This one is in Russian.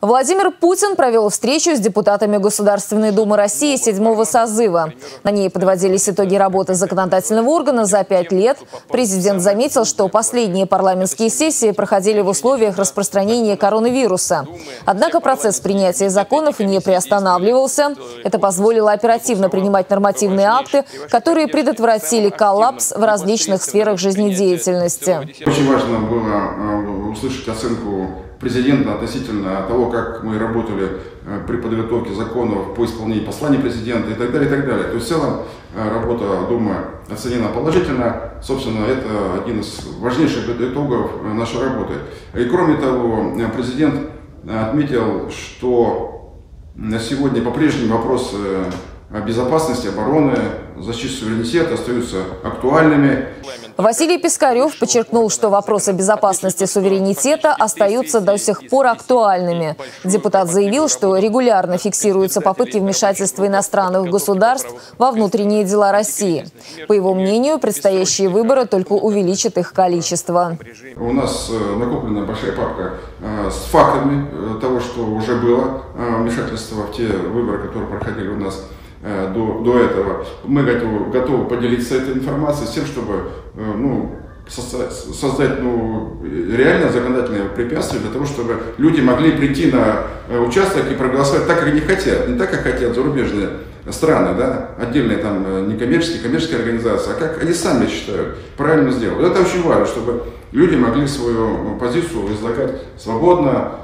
Владимир Путин провел встречу с депутатами Государственной Думы России седьмого созыва. На ней подводились итоги работы законодательного органа за пять лет. Президент заметил, что последние парламентские сессии проходили в условиях распространения коронавируса. Однако процесс принятия законов не приостанавливался. Это позволило оперативно принимать нормативные акты, которые предотвратили коллапс в различных сферах жизнедеятельности. Очень важно было э, услышать оценку президента относительно того, как мы работали э, при подготовке законов по исполнению посланий президента и так далее, и так далее. То есть в целом э, работа Думы оценена положительно. Собственно, это один из важнейших итогов э, нашей работы. И кроме того, президент отметил, что на сегодня по-прежнему вопросы безопасности, обороны, защиты суверенитета остаются актуальными. Василий Пискарев подчеркнул, что вопросы безопасности суверенитета остаются до сих пор актуальными. Депутат заявил, что регулярно фиксируются попытки вмешательства иностранных государств во внутренние дела России. По его мнению, предстоящие выборы только увеличат их количество. У нас э, накоплена большая папка э, с фактами э, того, что уже было вмешательство в те выборы, которые проходили у нас до, до этого. Мы готовы, готовы поделиться этой информацией с тем, чтобы э, ну, создать ну, реально законодательные препятствия для того, чтобы люди могли прийти на э, участок и проголосовать так, как они хотят. Не так, как хотят зарубежные страны, да, отдельные там некоммерческие, коммерческие организации, а как они сами считают, правильно сделать. Это очень важно, чтобы люди могли свою позицию излагать свободно,